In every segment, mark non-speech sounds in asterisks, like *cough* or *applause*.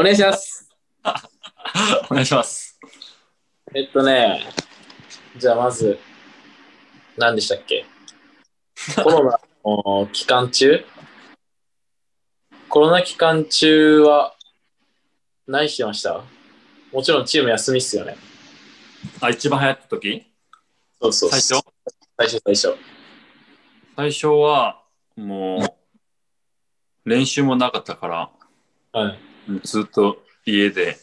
お願いします。お願いします。えっとね、じゃあまず、何でしたっけ？コロナの期間中？コロナ期間中は何してました？もちろんチーム休みっすよね。あ、一番流行った時？そうそう。最初？最初、最初。最初は、もう、練習もなかったから、はい。ずっと家で、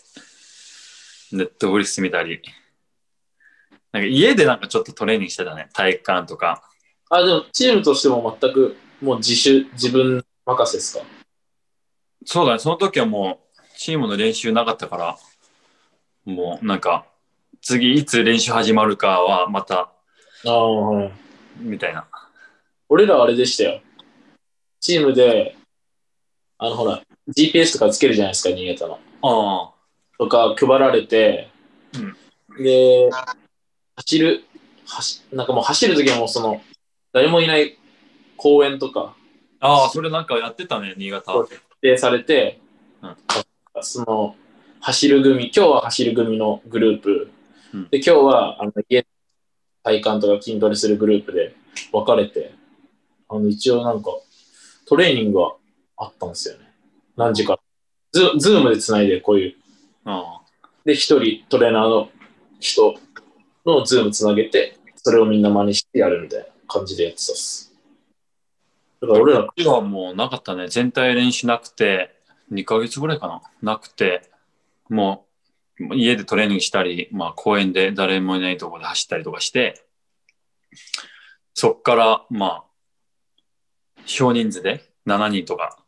ネットフリス見たり、なんか家でなんかちょっとトレーニングしてたね。体育館とか。あ、でもチームとしても全くもう自主、自分任せですか？そうだね、その時はもう、チームの練習なかったから、もうなんか、次いつ練習始まるかはまた、ああ、はい。みたいな。俺らはあれでしたよ。チームで、あのほら、GPS とかつけるじゃないですか、新潟の。あとか配られて、で、走る、走なんかもう走るときはもうその、誰もいない公園とかあ、ああ、それなんかやってたね、新潟。指定されて、うんその、走る組、今日は走る組のグループ、うんで、今日はあの家で体幹とか筋トレするグループで分かれて、あの一応なんかトレーニングはあったんですよね。何時から。ズ Zoom でつないでこういう。あで、一人トレーナーの人の Zoom つなげて、それをみんな真似してやるみたいな感じでやってたっす。だから俺ら、あ。はもうなかったね。全体練習なくて、2ヶ月ぐらいかな。なくて、もう家でトレーニングしたり、まあ公園で誰もいないところで走ったりとかして、そっからまあ、少人数で7人とか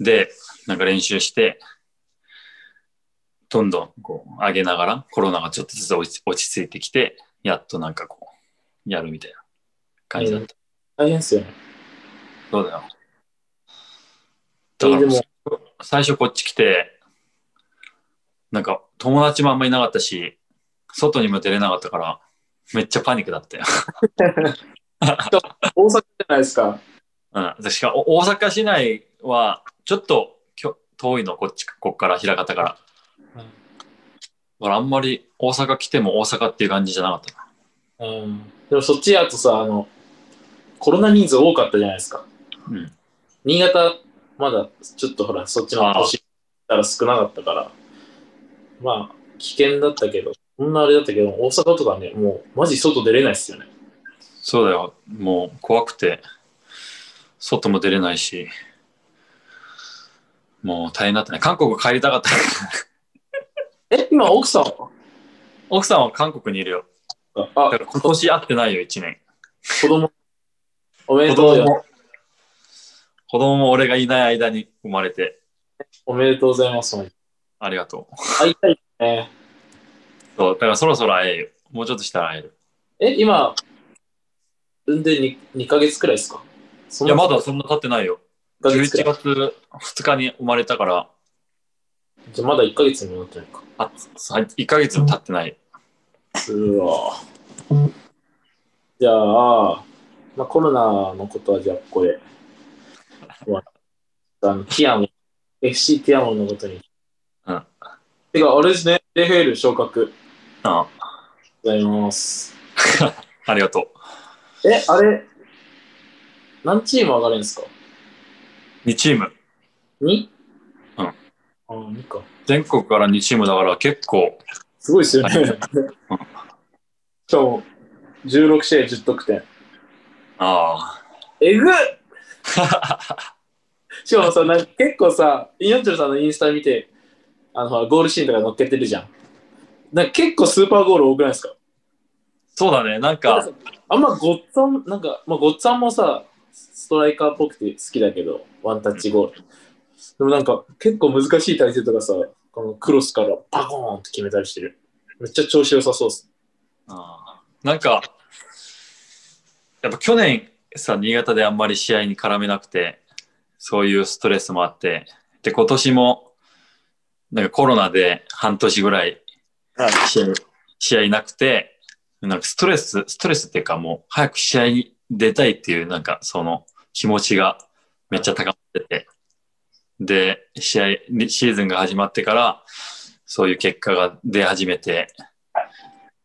でなんか練習して、どんどんこう上げながらコロナがちょっとずつ落ち着いてきて、やっとなんかこう、やるみたいな感じだった。大変っすよね。そうだよ。えだから最初こっち来て、なんか友達もあんまりいなかったし、外にも出れなかったから、めっちゃパニックだったよ。*laughs* 大阪じゃないですか。うん。確かお大阪市内は、ちょっときょ遠いの、こっち、こっから、枚方から。だからあんまり大阪来ても大阪っていう感じじゃなかったな。うん。でもそっちやとさ、あの、コロナ人数多かったじゃないですか。うん。新潟、まだちょっとほら、そっちの都市たら少なかったから、まあ、危険だったけど、そんなあれだったけど、大阪とかね、もう、マジ外出れないっすよね。そうだよ。もう怖くて、外も出れないし、もう大変だったね。韓国帰りたかった。*laughs* え、今、奥さんは？奥さんは韓国にいるよ。あだから今年会ってないよ、1年。子供、おめで子とう子供も俺がいない間に生まれて、おめでとうございます。ありがとう。会いたいね。そう、だからそろそろ会えるよ。もうちょっとしたら会える。え、今、産んで 2, 2ヶ月くらいですか？そいや、まだそんな経ってないよ。1ヶ月く11らい。月2日に生まれたから、じゃあまだ1ヶ月にもなってないか。あ1ヶ月も経ってない。うわじゃあ、まあ、コロナのことはじゃあここで終わったあのティアモン FC ティアモンのことに。うん。てか、あれですね、AFL 昇格。あございます。*laughs* ありがとえ、あれ、何チーム上がるんですか？う。2チーム。?2? うんああ、2か。全国から2チームだから結構、すごいですよね。はいしかも、16試合10得点。あえぐっあ。*laughs* しかもさ、なんか結構さ、インヨンチョルさんのインスタ見て、あのゴールシーンとか載っけてるじゃん。なんか結構スーパーゴール多くないですか？そうだね。なんか、あんまごっつぁん、なんか、まあ、ごっつぁんもさ、ストライカーっぽくて好きだけど、ワンタッチゴール。でもなんか結構難しい体勢とかさ、このクロスからパコーンって決めたりしてる。めっちゃ調子良さそうっす。あーなんか、やっぱ去年さ、新潟であんまり試合に絡めなくて、そういうストレスもあって、で、今年も、なんかコロナで半年ぐらい試合、試合なくて、なんかストレス、ストレスっていうかもう早く試合に出たいっていうなんかその気持ちがめっちゃ高まってて、で、試合、シーズンが始まってから、そういう結果が出始めて、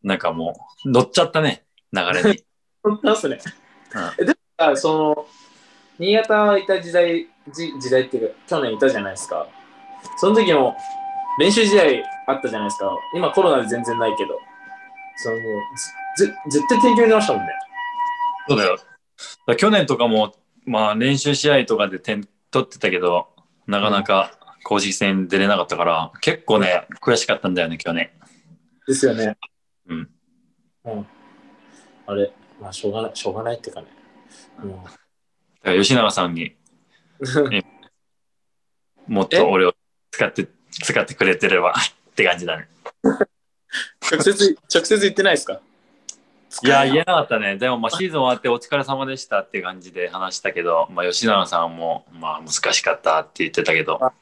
なんかもう、乗っちゃったね、流れに。本当ですね。えでもさその、新潟いた時代、じ時代っていうか、去年いたじゃないですか。その時も練習試合あったじゃないですか。今コロナで全然ないけど。そのもうぜぜ絶対点決めてましたもんね。そうだよ。だ去年とかも、まあ練習試合とかで点取ってたけど、なかなか公式戦出れなかったから、結構ね、悔しかったんだよね、去年。ですよね。うん。うん。あれ、まあしょうがない、しょうがないっていうかね。もだから吉永さんに *laughs* もっと俺を使って、使ってくれてればって感じだね。う *laughs* 直接、直接言ってないですか？いや、言えなかったね。でも、まあ、*laughs* シーズン終わってお疲れ様でしたっていう感じで話したけど、まあ、吉永さんも、まあ、難しかったって言ってたけど、ま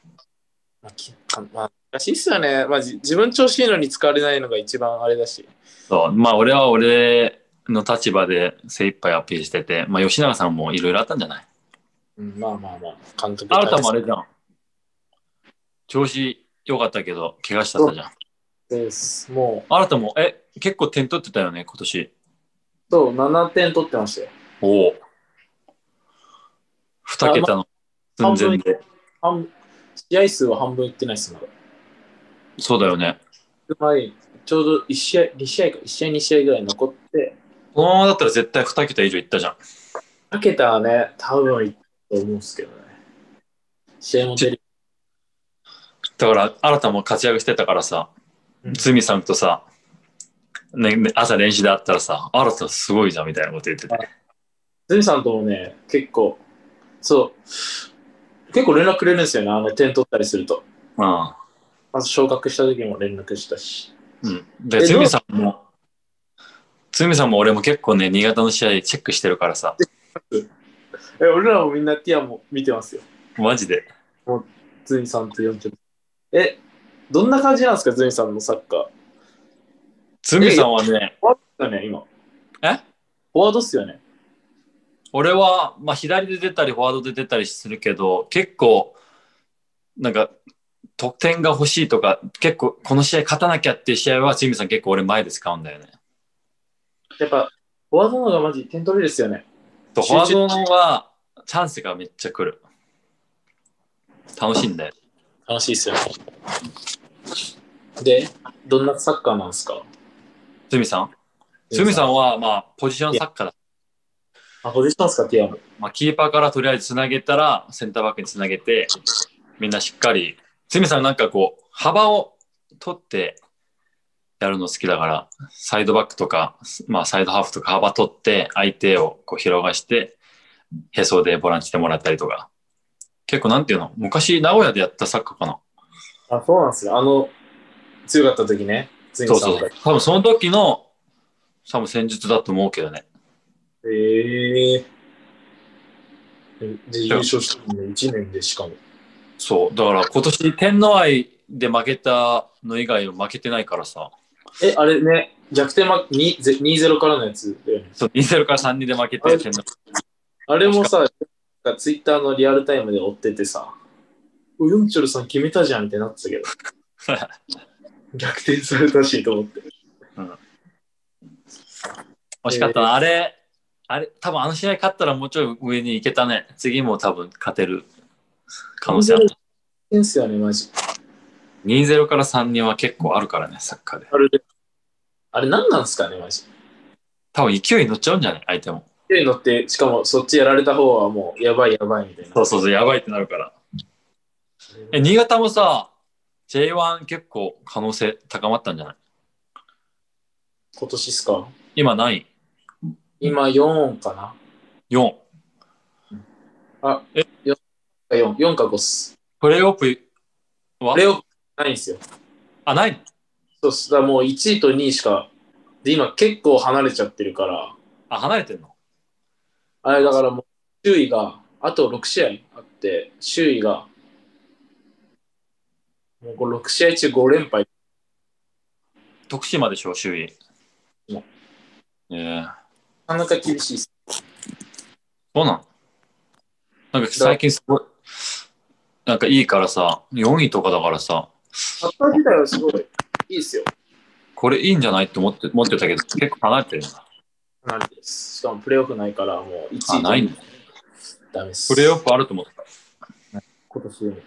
あ、きまあ、難しいっすよね。まあ、じ自分調子いいのに使われないのが一番あれだし。そう、まあ、俺は俺の立場で精一杯アピールしてて、まあ、吉永さんもいろいろあったんじゃない？うん、まあまあまあ、監督あなたもあれじゃん。調子良かったけど、怪我しちゃったじゃん。です。もう、あなたも、え、結構点取ってたよね、今年。そう、7点取ってましたよ。おお。二桁の寸前で。半試合数は半分いってないっす、まだ。そうだよね。前、ちょうど1試合、2試合か、1試合、2試合ぐらい残って、このままだったら絶対二桁以上いったじゃん。2桁はね、多分いったと思うんですけどね。試合も出る。だから、新たも活躍してたからさ、うんズミさんとさ、ね、ね朝練習で会ったらさ、新たすごいじゃんみたいなこと言ってて。ズミさんともね、結構、そう、結構連絡くれるんですよね、あの点取ったりすると。うん。まず昇格した時も連絡したし。うん。で、えズミさんも、ズミさんも俺も結構ね、新潟の試合チェックしてるからさ、え、俺らもみんなティアも見てますよ。マジで？ズミさんと40え、どんな感じなんですか、ズミさんのサッカー？ズミさんはね、フォワードだよね、今。え？フォワードっすよね。俺は、まあ、左で出たり、フォワードで出たりするけど、結構、なんか、得点が欲しいとか、結構、この試合勝たなきゃっていう試合は、ズミさん結構俺前で使うんだよね。やっぱ、フォワードの方がマジ点取れるっすよね。とフォワードの方がチャンスがめっちゃ来る。楽しいんだよ。楽しいっすよね。で、どんなサッカーなんですか？ズミさん？ズミさんは、まあ、ポジションサッカーだ。あ、ポジションですか、ティアも。まあ、キーパーからとりあえずつなげたら、センターバックにつなげて、みんなしっかり。ズミさんなんかこう、幅を取ってやるの好きだから、サイドバックとか、まあ、サイドハーフとか幅取って、相手をこう広がして、へそでボランチしてもらったりとか。結構なんていうの？昔、名古屋でやったサッカーかな？あ、そうなんですよ。あの、強かった時ね。そうそう。多分その時の、多分戦術だと思うけどね。ええで、優勝したの1年でしかも。そう。だから今年天皇杯で負けたの以外は負けてないからさ。え、あれね、逆転ま2 2-0からのやつだよね。そう、2-0から3-2で負けて天皇あれもさ、ツイッターのリアルタイムで追っててさ、おヨンチョルさん決めたじゃんってなってたけど、*laughs* 逆転されたしと思って。惜しかったな。あれ、あれ、多分あの試合勝ったらもうちょい上に行けたね。次も多分勝てる可能性ある。点すよね、マジ。2-0から3-2は結構あるからね、サッカーで。あれで。あれ何なんですかね、マジ。多分勢いに乗っちゃうんじゃない？相手も。手に乗って、しかもそっちやられた方はもうやばいやばいみたいな。そうそうそう、やばいってなるから。え、新潟もさ、J1 結構可能性高まったんじゃない？今年っすか？今何位今4かな ?4。あ、え？4, 4, 4か5っす。プレーオフは？あれをないんですよ。あ、ないのそうっす。だからもう1位と2位しか。で、今結構離れちゃってるから、あ、離れてんの？あれだからもう周囲が、あと6試合あって、周囲が、もうこれ6試合中5連敗。徳島でしょ、周囲。うんええなかなか厳しいっす。そうなのなんか最近すごい、なんかいいからさ、4位とかだからさ、サッカー自体はすごいいいですよ。これいいんじゃないって思って思ってたけど、結構離れてるな。なんです。しかもプレーオフないからもう1位あ、ないんだ。ダメです。プレーオフあると思ってた。今年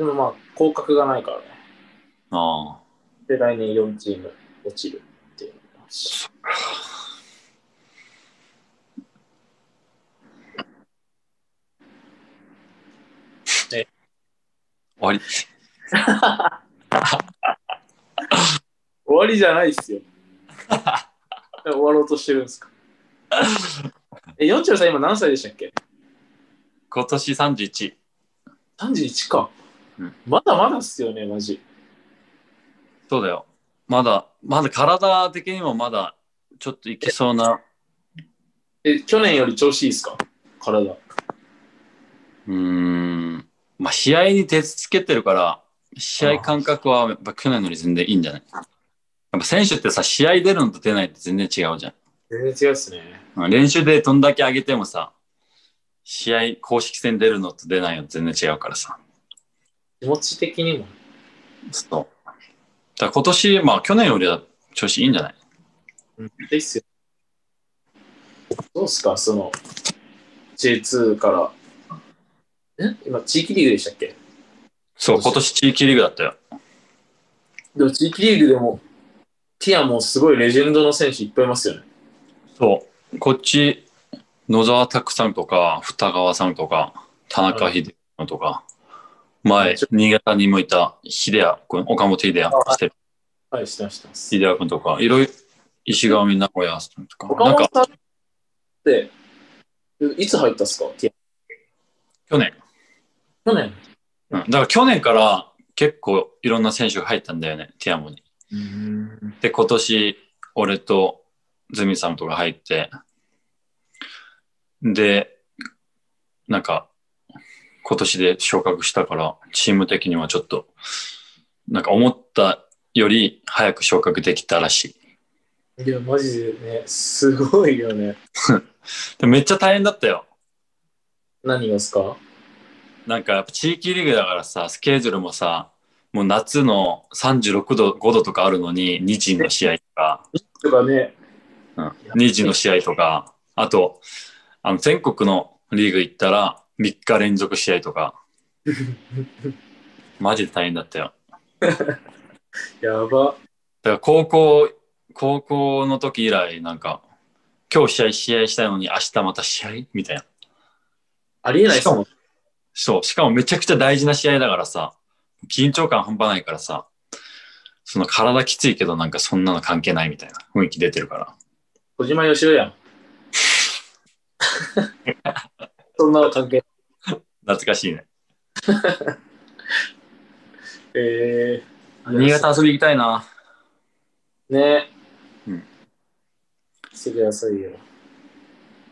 でも。まあ、降格がないからね。ああ。で、来年4チーム落ちるっていう。終わり。終わりじゃないっすよ。終わろうとしてるんですか。え、ヨンチョルさん今何歳でしたっけ？今年31。?31 か、うんまだまだっすよね、マジ。そうだよ。まだ、まだ体的にもまだちょっといけそうな。え、去年より調子いいっすか？体。うーん。まあ、試合に手つけてるから、試合感覚はやっぱ去年より全然いいんじゃない？やっぱ選手ってさ、試合出るのと出ないって全然違うじゃん。全然違うっすね。うん練習でどんだけ上げてもさ、試合、公式戦出るのと出ないの全然違うからさ。気持ち的にも。そう。だ今年、まあ去年よりは調子いいんじゃない？うん、いいっすよ。どうっすか？その、J2 から。え？今、地域リーグでしたっけ？そう、今年地域リーグだったよ。でも地域リーグでも、ティアもすごいレジェンドの選手いっぱいいますよね。そう。こっち、野沢拓さんとか、二川さんとか、田中秀夫とか、前、新潟にもいた秀谷君、岡本秀谷あしてる。はい、してます、してます。秀谷君とか、いろいろ、石上名古屋さんとか、岡なんか本さんって、いつ入ったっすか？去年、去年？うん、だから去年から結構いろんな選手が入ったんだよね、ティアモに。うん。で、今年、俺とズミさんとか入って、で、なんか、今年で昇格したから、チーム的にはちょっと、なんか思ったより早く昇格できたらしい。いや、マジでね、すごいよね。*laughs* でめっちゃ大変だったよ。何がですか？なんかやっぱ地域リーグだからさ、スケジュールもさ、もう夏の36度、5度とかあるのに、2時の試合とか、とかね、うん、2時の試合とか、あと、あの全国のリーグ行ったら3日連続試合とか、*laughs* マジで大変だったよ。やば。だから高校、高校の時以来、なんか、今日試合、試合したいのに明日また試合？みたいな。ありえないっすもん。そう、しかもめちゃくちゃ大事な試合だからさ、緊張感半端ないからさ、その体きついけどなんかそんなの関係ないみたいな雰囲気出てるから。小島よしおやん。*laughs* そんなの関係懐かしいね。*laughs* えー、新潟遊び行きたいな。ねうんしてくださいよ。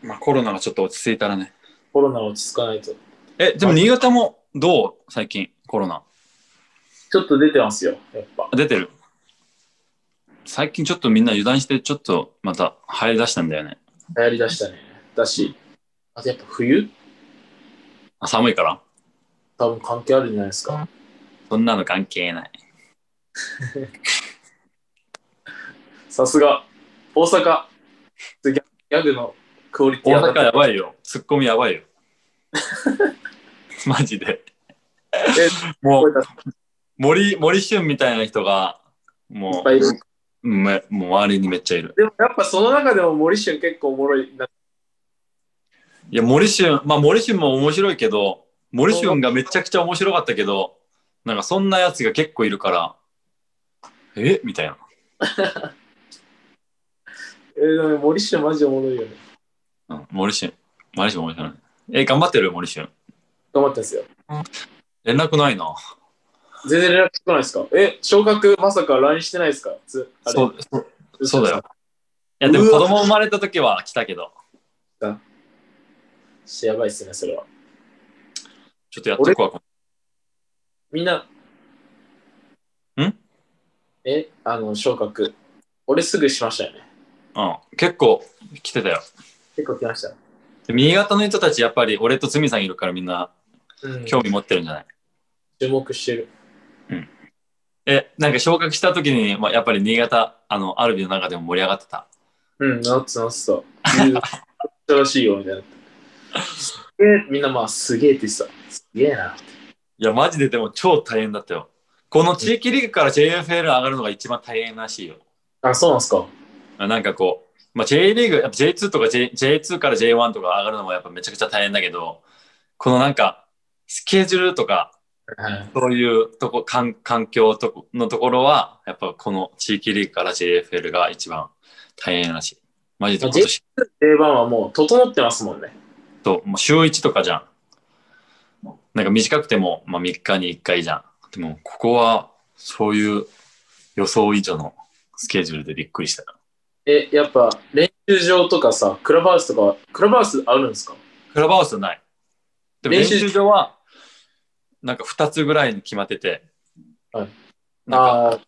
まあコロナがちょっと落ち着いたらね。コロナ落ち着かないと。え、でも新潟もどう最近コロナ？ちょっと出てますよ、やっぱ。出てる最近ちょっとみんな油断してちょっとまた入り出したんだよね。流行りだしたね。だし、あとやっぱ冬？あ寒いから？多分関係あるんじゃないですか。そんなの関係ない。*laughs* さすが、大阪、ギャギャグのクオリティ大阪やばいよ。ツッコミやばいよ。*laughs* マジで。えもう森、森俊みたいな人が、もぱいいもう周りにめっちゃいる。でもやっぱその中でも森俊結構おもろいな。いや、森俊、まあ森俊も面白いけど、森俊がめちゃくちゃ面白かったけど、なんかそんなやつが結構いるから、え？みたいな。*laughs* えー、でも森俊マジおもろいよね。うん、森俊。森俊面白い。え、頑張ってる？よ、森俊。頑張ってんすよ。連絡ないな。全然連絡来ないですか？え、昇格まさか LINE してないですか？そう、そうそうだよ。。いや、でも子供生まれた時は来たけど、やばいっすね、それは。ちょっとやっとこう。みんな、ん？え、あの、昇格。俺すぐしましたよね。うん、結構来てたよ。結構来ました。で新潟の人たち、やっぱり俺とつみさんいるからみんなうん興味持ってるんじゃない、注目してる。え、なんか昇格した時に、まあ、やっぱり新潟、あの、アルビの中でも盛り上がってた？うん、なってたなってた。*laughs* 新しいよ、みたいな。す *laughs* げえ、みんなまあ、すげえって言ってた。すげえな。いや、マジででも超大変だったよ。この地域リーグから JFL 上がるのが一番大変らしいよ。あ、そうなんすか。あなんかこう、まあ、J リーグ、やっぱ J2 とか、J、J2 から J1 とか上がるのもやっぱめちゃくちゃ大変だけど、このなんか、スケジュールとか、はい。そういうとこ、環環境とこのところは、やっぱこの地域リーグから JFL が一番大変らしい。マジで今年 J1 はもう整ってますもんね。と、もう週1とかじゃん。なんか短くても、まあ、3日に1回じゃん。でも、ここはそういう予想以上のスケジュールでびっくりした。え、やっぱ練習場とかさ、クラブハウスとか、クラブハウスあるんですか？クラブハウスはない。でも練練習習場は、なんか2つぐらいに決まってて、はいなんか、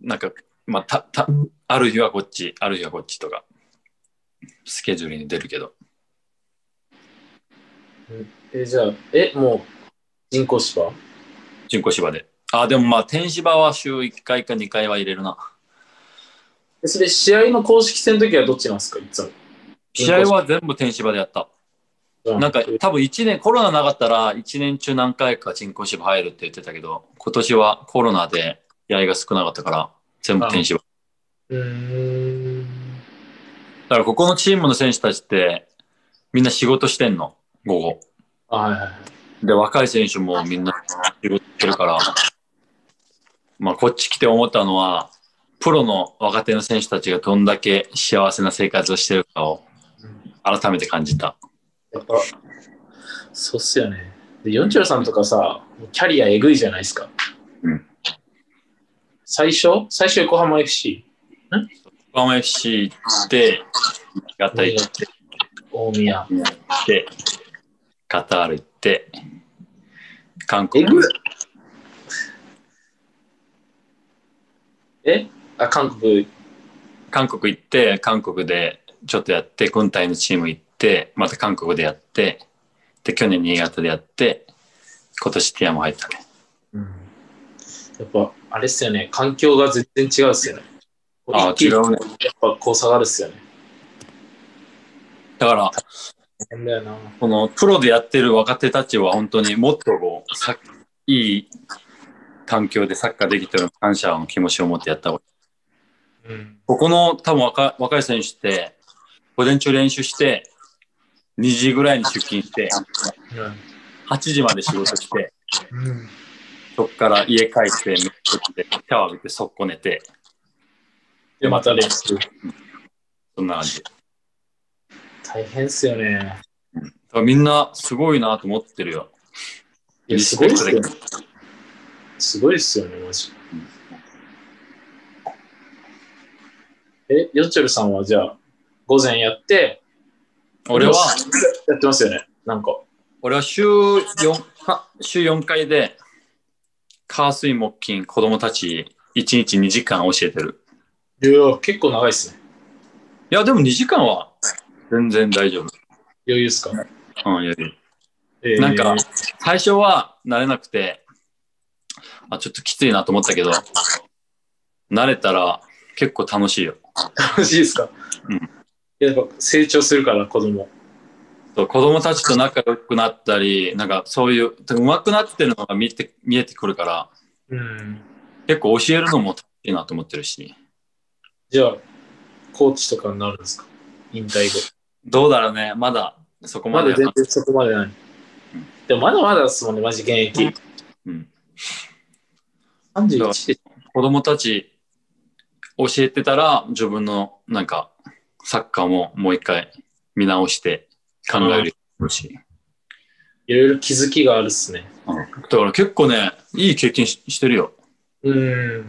なんか、まあ、た、た、ある日はこっち、ある日はこっちとか、スケジュールに出るけど、ー、え、じゃあ、え、もう人工芝？人工芝で。あ、でもまあ、天芝は週1回か2回は入れるな。えそれ試合の公式戦の時はどっちなんですか？いつも。試合は全部天芝でやった。なんか多分1年、コロナなかったら1年中何回か人工芝入るって言ってたけど、今年はコロナで試合が少なかったから、全部天芝。うーん。だからここのチームの選手たちって、みんな仕事してんの、午後。あはい。で、若い選手もみんな仕事してるから、まあこっち来て思ったのは、プロの若手の選手たちがどんだけ幸せな生活をしてるかを改めて感じた。やっぱ、そうっすよね。で、ヨンチョルさんとかさ、キャリアえぐいじゃないですか。うん。最初？最初横浜 FC。横浜 FC 行って、大宮。て、カタール行って、韓国えあ、韓国。韓国行って、韓国でちょっとやって、軍隊のチーム行って、また韓国でやって、で、去年新潟でやって、今年ティアも入ったね。やっぱ、あれっすよね。環境が全然違うっすよね。あ一気に違うねやっぱこう下がるっすよね。だから。このプロでやってる若手たちは本当にもっとこう、さいい環境でサッカーできてる感謝の気持ちを持ってやった方がいい。うん。ここの多分若若い選手って、午前中練習して、2時ぐらいに出勤して、8時まで仕事して、うん。そっから家帰って、シャワー浴びて、速攻寝て、で、また練習。そんな感じ。だ大変っすよね。みんなすごいなと思ってるよ。いや、リすごいっすよね。すごいっすよね、マジ。え、ヨッチョルさんはじゃあ、午前やって、俺は、やってますよね、なんか。俺は週4、は週4回で、火水木金子供たち1日2時間教えてる。いや、結構長いっすね。いや、でも2時間は全然大丈夫。余裕っすか、うん、余裕えーなんか、最初は慣れなくて、あ、ちょっときついなと思ったけど、慣れたら結構楽しいよ。楽しいですか？うんやっぱ成長するから、子供。そう子供たちと仲良くなったり、なんかそういう、上手くなってるのが見えて見えてくるから、うん。結構教えるのも楽しいなと思ってるし、じゃあ、コーチとかになるんですか？引退後。どうだろうね、まだそこまでまだ全然そこまでない。でもまだまだですもんね、マジ現役。うん、31で。子供たち教えてたら、自分のなんかサッカーももう一回見直して考えるし。いろいろ気づきがあるっすね。うんだから結構ね、いい経験ししてるよ。うん。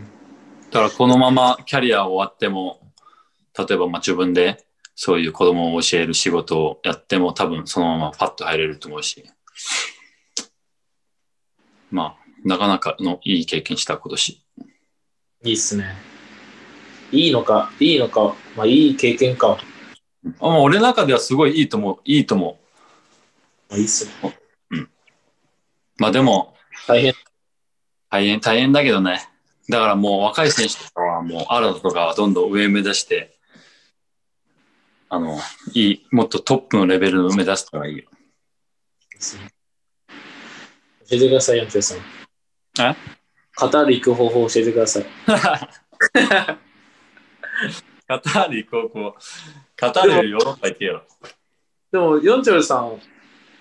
だからこのままキャリア終わっても、例えばまあ自分でそういう子供を教える仕事をやっても多分そのままパッと入れると思うし。まあ、なかなかのいい経験した今年。いいっすね。いいのか、いいのか、まあいい経験か。あまあ俺の中ではすごいいいと思う。いいと思まあいいっすね。まあでも、大変。大変、大変だけどね。だからもう若い選手とかはもう、新たとかはどんどん上目指して、あの、いい、もっとトップのレベルを目指したらいいよ。教えてください、ヤンテさん。え？カタール行く方法教えてください。カタール行こう、こう。カタールヨーロッパ行けよ。でも、ヨンチョルさん、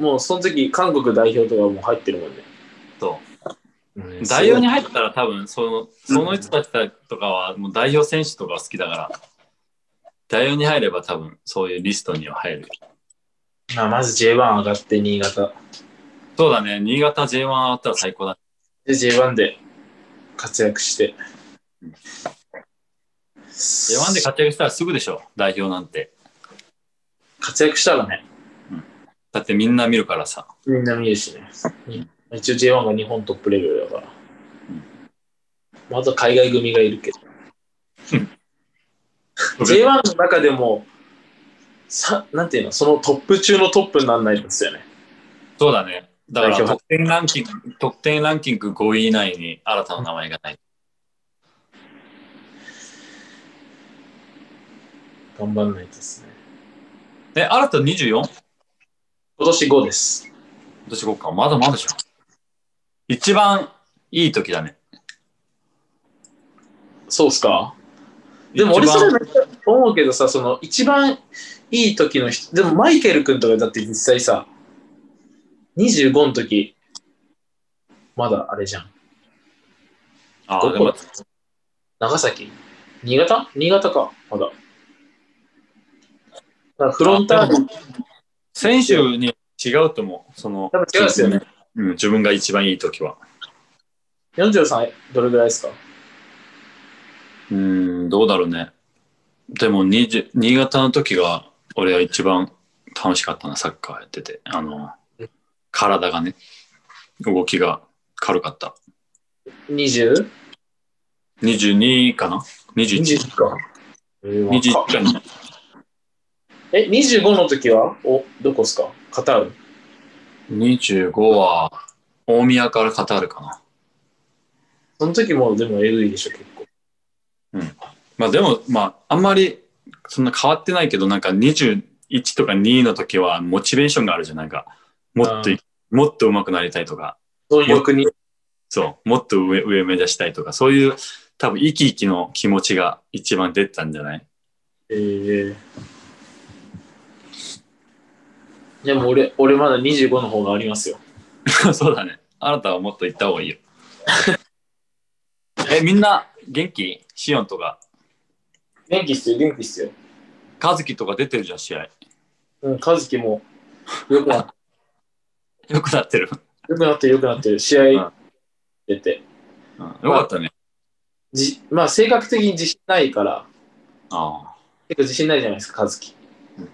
もうその時、韓国代表とかも入ってるもんね。そう。うん代表に入ったら多分その、その人たちとかはもう代表選手とか好きだから、代表に入れば多分そういうリストには入る。まあ、まず J1 上がって新潟。そうだね、新潟 J1 上がったら最高だ。で、J1 で活躍して。J1 で活躍したらすぐでしょ、代表なんて。活躍したらね、だってみんな見るからさ。みんな見るしね。一応 J1 が日本トップレベルだから。まああと海外組がいるけど。J1 の中でも、さなんていうの、そのトップ中のトップにならないんですよね。そうだね。だから得点ランキング、得点ランキング5位以内に新たな名前がない。頑張らないとですね。え、新た 24? 今今年5です。年5か。まだまだじゃん。一番いい時だね。そうっすか？でも俺それめっちゃ思うけどさ、その一番いい時の人、でもマイケル君とかだって実際さ、25の時、まだあれじゃん。どこ？あでも長崎？新潟？新潟か、まだ。だからフロンターレ、選手に違うと思う。その多分違うんですよね。うん、自分が一番いい時は。43どれぐらいですか？うん、どうだろうね。でも20、新潟の時が俺は一番楽しかったな、サッカーやってて。あの、体がね、動きが軽かった。20? 22かな ?21。20か。えー21若かに。え、25の時は？お、どこですか？カタール？25は大宮からカタールかな。その時もでもえぐいでしょ、結構。まあでも、まあ、あんまりそんな変わってないけど、なんか21とか2の時はモチベーションがあるじゃん。なんか、もっとう、もっと上手くなりたいとか、そういう欲に。そう、もっと上、上目指したいとか、そういう多分生き生きの気持ちが一番出てたんじゃない？えー、でも俺、俺まだ25の方がありますよ。*laughs* そうだね。あなたはもっと行った方がいいよ。*laughs* え、みんな元気？シオンとか、元気っすよ、元気っすよ。カズキとか出てるじゃん、試合。うん、和樹もよくなって、*laughs* よくなってる。よくなってる、よくなってる。試合出て。うん、よかったね。じまあ、性格的に自信ないから、あ結構自信ないじゃないですか、和樹うん。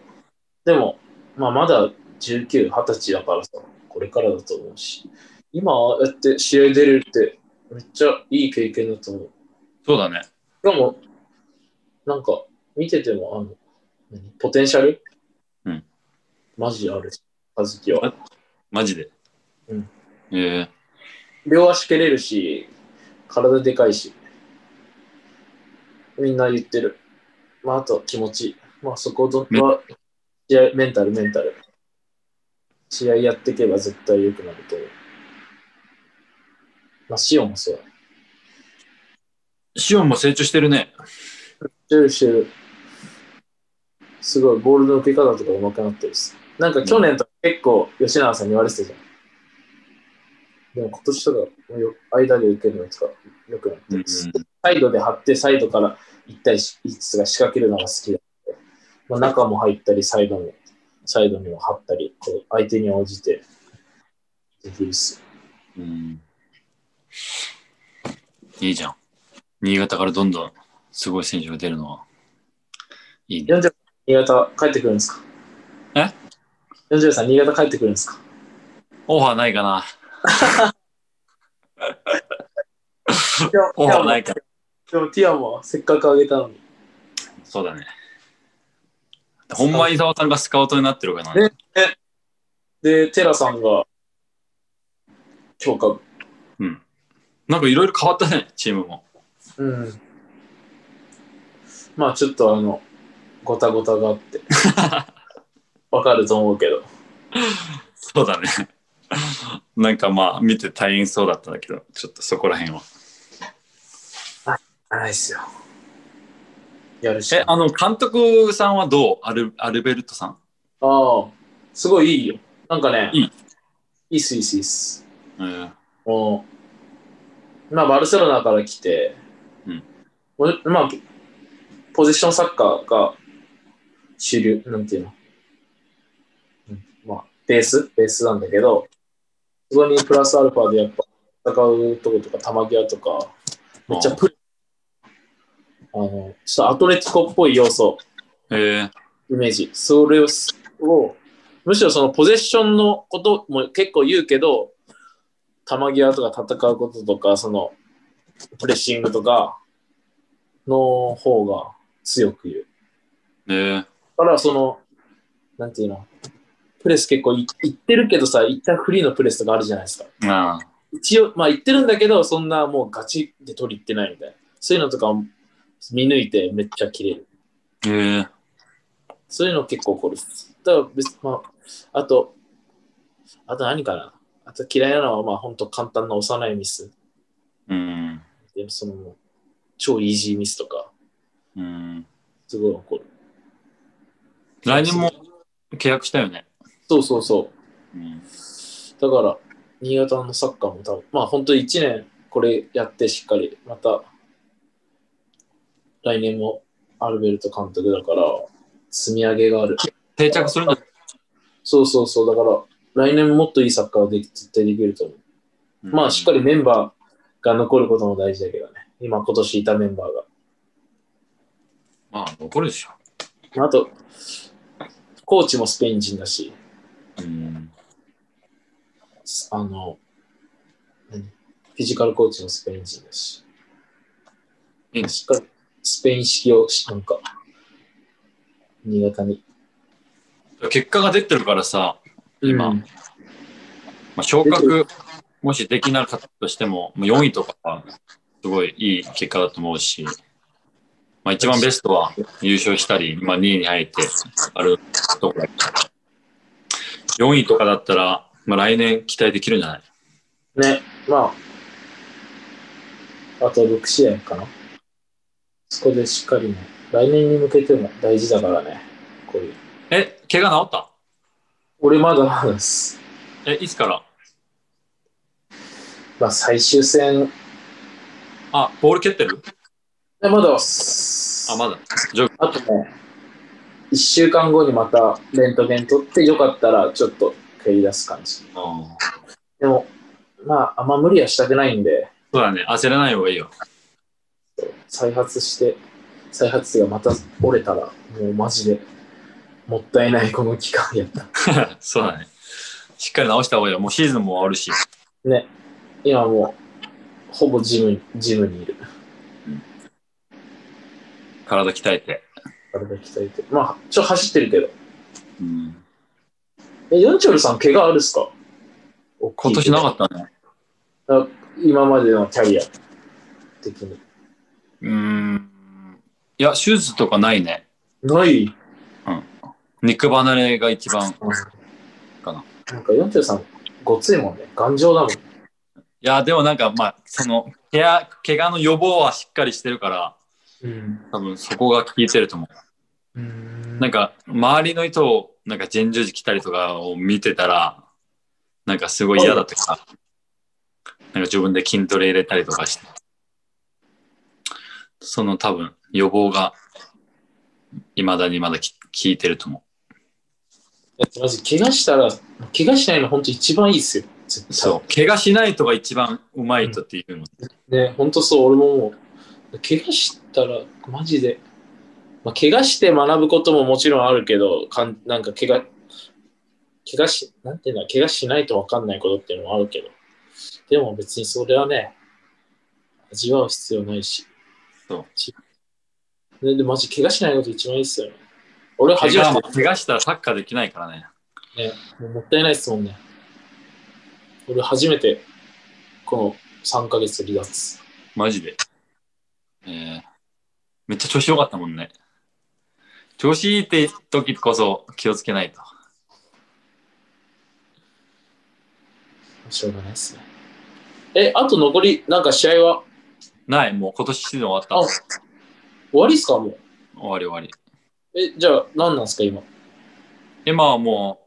でも、まあ、まだ19、20歳だからさ、これからだと思うし、今やって試合出れるって、めっちゃいい経験だと思う。そうだね。しかも、なんか、見てても、あの、何？ポテンシャル？うん。マジあるし、和樹は。マジで？うん。ええ両足蹴れるし、体でかいし、みんな言ってる。まあ、あと気持ち。まあ、そこは、試合、メンタル、メンタル。試合やっていけば絶対良くなると思う。まあ、シオンもそうだ。シオンも成長してるね。してるしてる。すごい、ボールの受け方とか上手くなってるし。なんか去年とか結構吉永さんに言われてたじゃん。でも今年とかよ間で受けるのとか良くなってるし、サイドで張ってサイドから1対1が仕掛けるのが好きだって。まあ、中も入ったり、サイドも、サイドにも張ったり、こう相手に応じてできるっす。うん。いいじゃん。新潟からどんどんすごい選手が出るのは。いいね。40新潟帰ってくるんですか？え ?40 さん、新潟帰ってくるんですか？オファーないかなオファーないか。でもティアもせっかくあげたのに。そうだね。ほんま伊沢さんがスカウトになってるかな。ねで、テラさんが、超下部。なんかいろいろ変わったね、チームも。うん。まあちょっとあの、ごたごたがあって。*laughs* わかると思うけど。そうだね。なんかまあ見て大変そうだったんだけど、ちょっとそこら辺は。ないっすよ。やるしえ、か。あの、監督さんはどう？アルアルベルトさん？ああ、すごいいいよ。なんかね、いい？いいっす、いいっす、いいっす。えーもう、まあ、バルセロナから来て、うん。まあ、ポゼッションサッカーが主流、なんていうの、うん、まあ、ベース、ベースなんだけど、そこにプラスアルファでやっぱ戦うとことか、球際とか、めっちゃプレあの、ちょっとアトレティコっぽい要素、えー、イメージ。それを、をむしろそのポゼッションのことも結構言うけど、球際とか戦うこととか、そのプレッシングとかの方が強く言う。えー、だからその、なんていうの、プレス結構いいってるけどさ、一旦フリーのプレスとかあるじゃないですか。ああ、一応、まあ言ってるんだけど、そんなもうガチで取り入ってないみたいな。そういうのとかを見抜いてめっちゃ切れる。えー、そういうの結構起こる。だから別、まあ、あと、あと何かな。あと嫌いなのは、まあ本当簡単な幼いミス。うん、でもその、超イージーミスとか、うん。すごい起こる。来年も契約したよね。そうそうそう。うん、だから、新潟のサッカーも多分、まあ本当に1年これやってしっかり、また、来年もアルベルト監督だから、積み上げがある。定着するんだ。そうそうそう。だから、来年もっといいサッカーで絶対できると思う。まあ、しっかりメンバーが残ることも大事だけどね。今、今年いたメンバーが。まあ、残るでしょ。あと、コーチもスペイン人だし、うん、あの、何？フィジカルコーチもスペイン人だし、いいねしっかりスペイン式をし、なんか、新潟に。結果が出てるからさ、今。うん。まあ、昇格もしできなかったとしても、もう4位とかはすごいいい結果だと思うし、まあ、一番ベストは優勝したり、まあ、2位に入ってあるところ4位とかだったら、まあ、来年期待できるんじゃない？ね、まあ、あと6試合かな。そこでしっかりね、来年に向けても大事だからね、こういう。え、怪我治った？俺まだまだです。え、いつから？まあ、最終戦、あ、ボール蹴ってる？えまだあ、まだ。あとね、1週間後にまたレントゲン取ってよかったらちょっと蹴り出す感じ。あでも、まあ、あんま無理はしたくないんで、そうだね。焦らない方がいいよ。再発して、再発がまた折れたら、もうマジでもったいないこの期間やった。*laughs* そうだね。しっかり直した方がいいよ。もうシーズンも終わるし。ね、今もう、ほぼジムジムにいる。体鍛えて。体鍛えて。まあ、ちょっと走ってるけど。うん、え、ヨンチョルさん、怪我あるっすか？今年なかったね。た。今までのキャリア的に。うーん。いや、手術とかないね。ない？肉離れが一番。かな。なんか、ヨンチョルさん、ごついもんね。頑丈だもん。いや、でもなんか、まあ、その、怪我怪我の予防はしっかりしてるから、うん。多分そこが効いてると思う。うんなんか、周りの人を、なんか、前十字来たりとかを見てたら、なんかすごい嫌だったから、なんか自分で筋トレ入れたりとかして。その多分、予防が、未だにまだき効いてると思だってマジ、怪我したら、怪我しないの本当一番いいっすよ。そう。怪我しないとが一番うまいとっていうの。ね、本当そう、俺ももう、怪我したら、マジで、まあ、怪我して学ぶことももちろんあるけど、かんなんか怪我、怪我し、なんていうの、怪我しないと分かんないことっていうのもあるけど、でも別にそれはね、味わう必要ないし。そうで、マジ、怪我しないこと一番いいっすよね。俺初めて、怪我したらサッカーできないからね。ね、もうもったいないっすもんね。俺初めてこの3ヶ月離脱。マジで。えー、めっちゃ調子良かったもんね。調子いいって時こそ気をつけないと。しょうがないですね。え、あと残り、なんか試合は？ない、もう今年シーズン終あわった。終わりっすか？もう。終わり終わり。え、じゃあ何なんですか今？今はも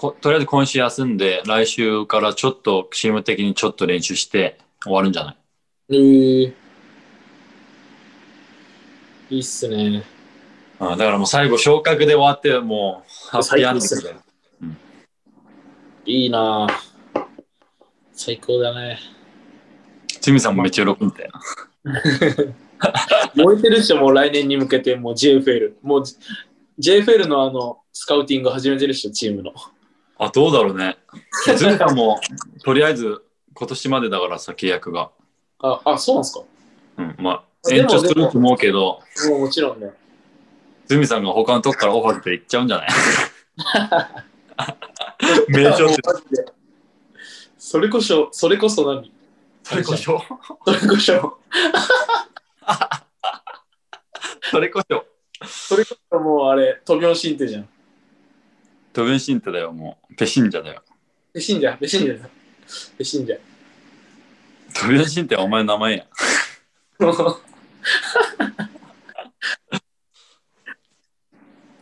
とりあえず今週休んで、来週からちょっとチーム的にちょっと練習して終わるんじゃない？えー、いいっすね。あだからもう最後昇格で終わって、もうハッピーアンディング最だよ。いいなぁ最高だね。ジミさんもめっちゃ喜んだよ。*laughs* 燃えてる人もう来年に向けてもう JFL。もう JFL のあの、スカウティング始めてる人、チームの。あ、どうだろうね。ジミさんも *laughs* とりあえず今年までだからさ、契約が。あ、あ、そうなんですか？うん、まあ、延長すると思うけど、もうもちろんね。ズミさんが他のとこからオファー来て行っちゃうんじゃない？*laughs* 名称って。*laughs* それこそ、それこそ何？それこそ、それこそ、それこそ、それこそもうあれ、トビョンシンテじゃん。トベンシンテだよ、もう。ペシンジャだよ。ペシンジャー、ペシンジャーだ。ペシンジャー。トベンシンテはお前の名前やん。*laughs*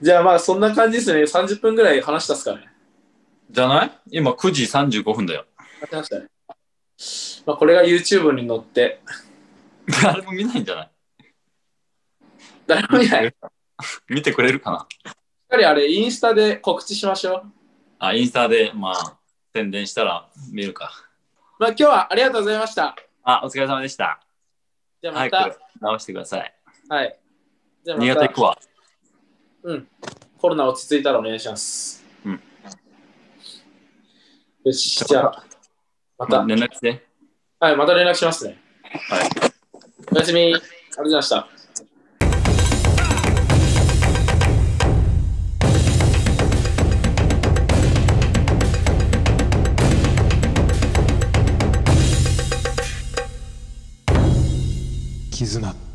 じゃあまあそんな感じですね。30分ぐらい話したっすかね。じゃない？今9時35分だよ。話しましたね。まあこれが YouTube に載って、誰も見ないんじゃない？誰も見ない。見てくれるかな？かりあれ、インスタで告知しましょう。あ、インスタで、まあ、宣伝したら見るか。まあ今日はありがとうございました。あ、お疲れ様でした。じゃあまた、直してください。はい。じゃあまた新潟行くわ。うん。コロナ落ち着いたらお願いします。うん。よし、じゃあ、また、ま連絡して。はい、また連絡しますね。はい。おやすみ。ありがとうございました。絆。